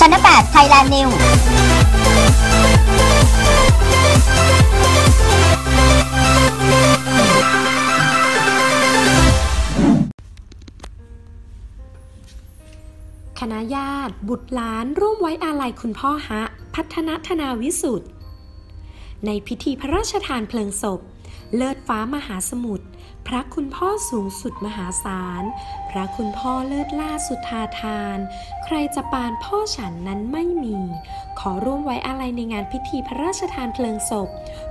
ชนะแปดไทยแลนด์นิวคณะญาติ บุตรหลานร่วมไว้อาลัยคุณพ่อฮะ พัฒนธนาวิสุทธ์ ในพิธีพระราชทานเพลิงศพ เลิศฟ้ามหาสมุทรพระคุณพ่อสูงสุดมหาศาล พระคุณพ่อเลิศล่าสุดธาทาน ใครจะปานพ่อฉันนั้นไม่มี ขอร่วมไว้อาลัยในงานพิธีพระราชทานเพลิงศพ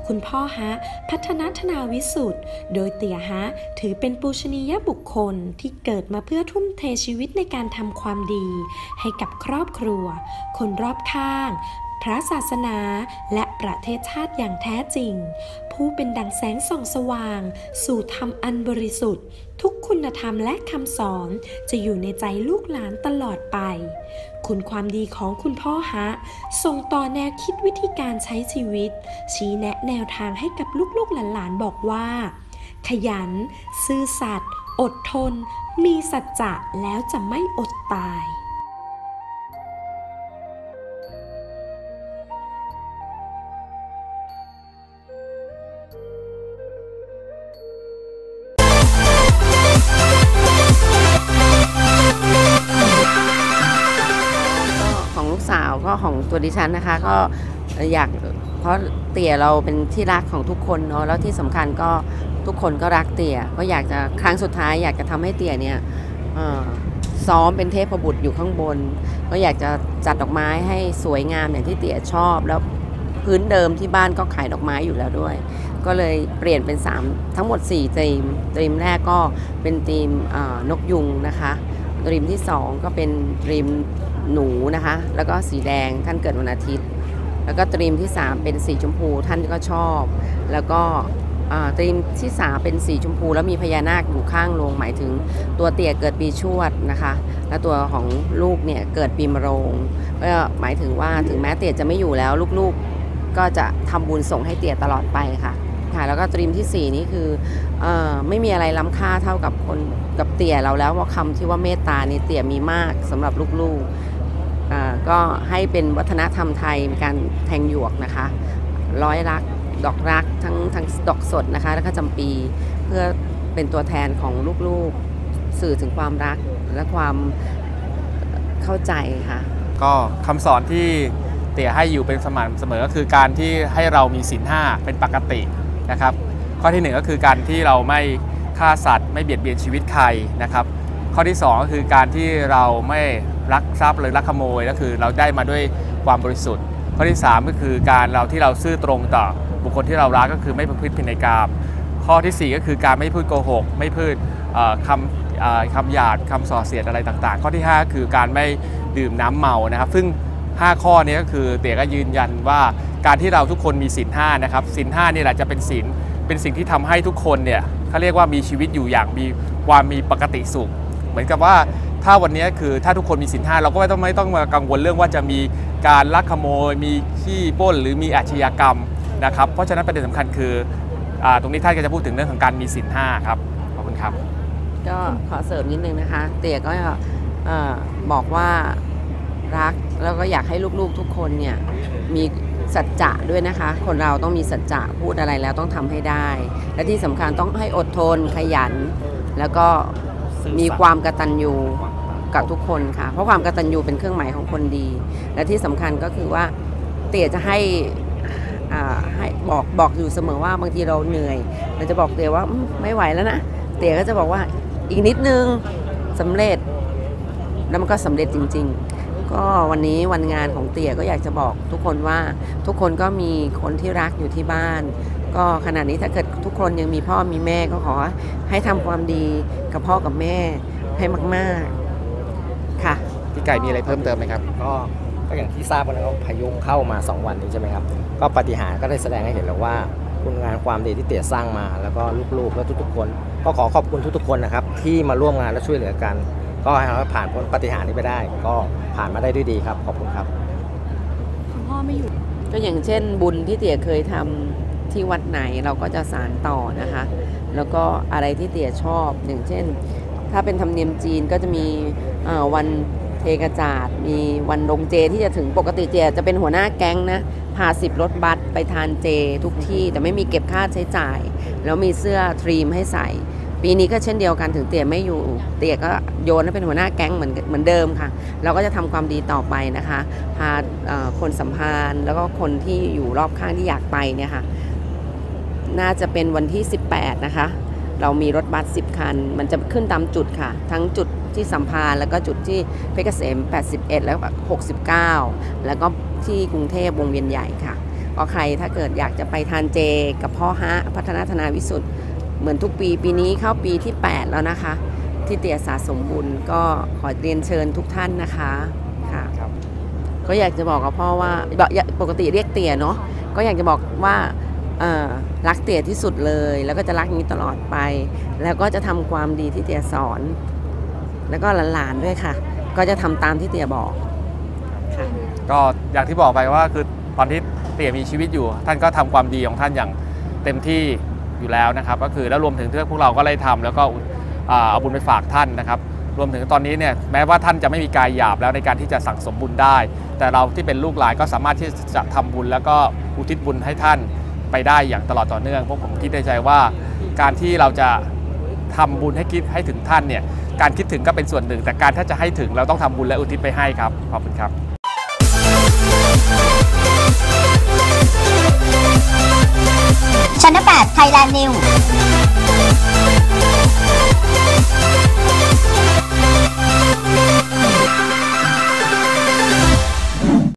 คุณพ่อฮะ พัฒนธนาวิสุทธ์โดยเตี่ยฮะ ถือเป็นปูชนียบุคคลที่เกิดมาเพื่อทุ่มเทชีวิตในการทำความดี ให้กับครอบครัว คนรอบข้าง พระศาสนาและประเทศชาติอย่างแท้จริง ผู้เป็นดังแสงส่องสว่าง สู่ธรรมอันบริสุทธิ์ ทุกคุณธรรมและคำสอนจะอยู่ในใจลูกหลานตลอดไป คุณความดีของคุณพ่อฮะ ส่งต่อแนวคิดวิธีการใช้ชีวิต ชี้แนะแนวทางให้กับลูกๆหลานๆบอกว่า ขยัน ซื่อสัตย์อดทน มีสัจจะแล้วจะไม่อดตาย ของตัวดิฉันนะคะ ก็อยากเพราะเตี่ยเราเป็นที่รักของทุกคนเนาะแล้วที่สำคัญก็ทุกคนก็รักเตี่ยก็อยากจะครั้งสุดท้าย อยากจะทำให้เตี่ยเนี่ยเอ่อซ้อมเป็นเทพบุตรอยู่ข้างบน ก็อยากจะจัดดอกไม้ให้สวยงามอย่างที่เตี่ยชอบ แล้วพื้นเดิมที่บ้านก็ขายดอกไม้อยู่แล้วด้วย ก็เลยเปลี่ยนเป็น 3 ทั้งหมด4ธีมธีมแรกก็เป็นธีมเอ่อนกยุงนะคะธีมที่ 2 ก็เป็นธีม หนูนะคะ แล้วก็สีแดงท่านเกิดวันอาทิตย์ แล้วก็ธีมที่ 3 เป็นสีชมพูท่านก็ชอบ แล้วก็อ่าธีมที่3เป็นสีชมพู แล้วมีพญานาคอยู่ข้างโรงหมายถึง ตัวเตี่ยเกิดปีชวดนะคะ และตัวของลูกเนี่ยเกิดปีมะโรงก็หมายถึงว่าถึงแม้เตี่ยจะไม่อยู่แล้วลูกๆก็จะทำบุญส่งให้เตี่ยตลอดไปค่ะค่ะแล้วก็ตรีมทีสี่4 นี่คือออไม่มีอะไรล้ำค่าเท่ากับคนกับเตี่ยเราแล้วเพราะคำที่ว่าเมตตานี่เตี่ยมีมากสำหรับลูกๆ ก็ให้เป็นวัฒนธรรมไทยการแทงหยวกนะคะ ร้อยรักดอกรักทั้งทั้งดอกสดนะคะ แล้วก็จำปีเพื่อเป็นตัวแทนของลูกๆสื่อถึงความรักและความเข้าใจค่ะ ก็คำสอนที่เตี่ยให้อยู่เป็นสม่ำเสมอก็คือการที่ให้เรามีศีลห้าเป็นปกตินะครับ ข้อที่หนึ่งก็คือการที่เราไม่ฆ่าสัตว์ ไม่เบียดเบียนชีวิตใครนะครับ ข้อที่สองก็คือการที่เราไม่ ลักทรัพย์หรือลักขโมยก็คือเราได้มาด้วยความบริสุทธิ์ ข้อที่สามก็คือการเราที่เราซื่อตรงต่อบุคคลที่เรารักก็คือไม่ประพฤติผิดในกามข้อทีสี่ 4 ก็คือการไม่พูดโกหก ไม่พูดคำคำหยาดคำส่อเสียดอะไรต่างๆ ข้อที่ 5 คือการไม่ดื่มน้ำเมานะครับ ซึ่ง 5 ข้อนี้ก็คือเตี๋ยก็ยืนยันว่าการที่เราทุกคนมีศีลห้านะครับศีลห้านี่แหละจะเป็นศีลเป็นสิ่งที่ทำให้ทุกคนเนี่ยเขาเรียกว่ามีชีวิตอยู่อย่างมีความมีปกติสุข เหมือนกับว่า ถ้าวันนี้คือถ้าทุกคนมีศีลห้าเราก็ไม่ต้องไม่ต้องมากังวลเรื่องว่าจะมีการลักขโมย มีขี้ป้นหรือมีอาชญากรรมนะครับเพราะฉะนั้นประเด็นสำคัญคืออตรงนี้ท่านก็จะพูดถึงเรื่องของการมีศีลห้าครับขอบคุณครับ ก็ขอเสริมนิดนึงนะคะ เตี๋ยก็บอกว่ารักแล้วก็อยากให้ลูกๆทุกคนเนี่ยมีสัจจะด้วยนะคะ คนเราต้องมีสัจจะพูดอะไรแล้วต้องทำให้ได้ และที่สำคัญต้องให้อดทนขยัน แล้วก็มีความกระตัญญู กับทุกคนค่ะ เพราะความกตัญญูเป็นเครื่องหมายของคนดี และที่สำคัญก็คือว่าเตี๋ยจะให้ให้บอกบอกอยู่เสมอว่าบางทีเราเหนื่อยเราจะบอกเตี๋ยว่าไม่ไหวแล้วนะเตี๋ยก็จะบอกว่าอีกนิดนึงสำเร็จ แล้วมันก็สำเร็จจริง ๆ ก็วันนี้วันงานของเตี๋ยก็อยากจะบอกทุกคนว่าทุกคนก็มีคนที่รักอยู่ที่บ้าน ก็ขณะนี้ถ้าเกิดทุกคนยังมีพ่อมีแม่ก็ขอให้ทำความดีกับพ่อกับแม่ให้มาก ๆ ค่ะ พี่ไก่มีอะไรเพิ่มเติมไหมครับ ก็ก็อย่างที่ทราบกันนะครับพายุเข้ามา 2 วันนี้ใช่ไหมครับ ก็ปาฏิหารย์ก็ได้แสดงให้เห็นแล้วว่าคุณงานความดีที่เตี๋ยสร้างมา แล้วก็ลูกๆและทุกๆคน ก็ขอขอบคุณทุกๆคนนะครับ ที่มาร่วมงานและช่วยเหลือกัน ก็ให้เราผ่านพ้นปาฏิหารย์นี้ไปได้ ก็ผ่านมาได้ด้วยดีครับ ขอบคุณครับคุณพ่อไม่อยู่ก็อย่างเช่น บุญที่เตี๋ยเคยทำที่วัดไหนเราก็จะสานต่อนะคะ แล้วก็อะไรที่เตี๋ยชอบอย่างเช่น ถ้าเป็นธรรมเนียมจีนก็จะมีวันกระจาด มีวันลงเจที่จะถึงปกติเจจะเป็นหัวหน้าแก๊งนะ พาสิบรถบัสไปทานเจทุกที่แต่ไม่มีเก็บค่าใช้จ่าย แล้วมีเสื้อทรีมให้ใส่ ปีนี้ก็เช่นเดียวกันถึงเตี่ยไม่อยู่ เตี่ยก็โยนให้เป็นหัวหน้าแก๊งเหมือนเหมือนเดิมค่ะ เราก็จะทำความดีต่อไปนะคะ พาคนสัมพันธ์แล้วก็คนที่อยู่รอบข้างที่อยากไปเนี่ยค่ะ น่าจะเป็นวันที่ 18 นะคะ เรามีรถบัส 10 คัน มันจะขึ้นตามจุดค่ะ ทั้งจุดที่สัมพันธ์แล้วก็จุดที่เพชรเกษม 81 แล้วก็69 แล้วก็ที่กรุงเทพวงเวียนใหญ่ค่ะก็ใครถ้าเกิดอยากจะไปทานเจกับพ่อฮะพัฒนาธนาวิสุทธ์เหมือนทุกปีปีนี้เข้าปีที่ 8 แล้วนะคะ ที่เตียสะสมบุญก็ขอเรียนเชิญทุกท่านนะคะค่ะครับก็อยากจะบอกกับพ่อว่าบอกอย่าปกติเรียกเตี่ยเนาะก็อยากจะบอกว่าเอ่อ รักเตี่ยที่สุดเลย แล้วก็จะรักอย่างนี้ตลอดไป แล้วก็จะทำความดีที่เตี่ยสอน แล้วก็หลานๆด้วยค่ะ ก็จะทำตามที่เตี่ยบอกค่ะก็อย่างที่บอกไปว่าคือตอนที่เตี่ยมีชีวิตอยู่ ท่านก็ทำความดีของท่านอย่างเต็มที่อยู่แล้วนะครับ ก็คือแล้วรวมถึงที่พวกเราก็ได้ทำแล้วก็เอาบุญไปฝากท่านนะครับ รวมถึงตอนนี้เนี่ยแม้ว่าท่านจะไม่มีกายหยาบแล้วในการที่จะสั่งสมบุญได้ แต่เราที่เป็นลูกหลานก็สามารถที่จะทำบุญแล้วก็อุทิศบุญให้ท่าน ไปได้อย่างตลอดต่อเนื่องเพราะผมคิดในใจว่า การที่เราจะทำบุญให้คิดให้ถึงท่านเนี่ยการคิดถึงก็เป็นส่วนหนึ่ง แต่การถ้าจะให้ถึงเราต้องทำบุญและอุทิศไปให้ครับขอบคุณครับชั้นแปดไทยแลนด์นิว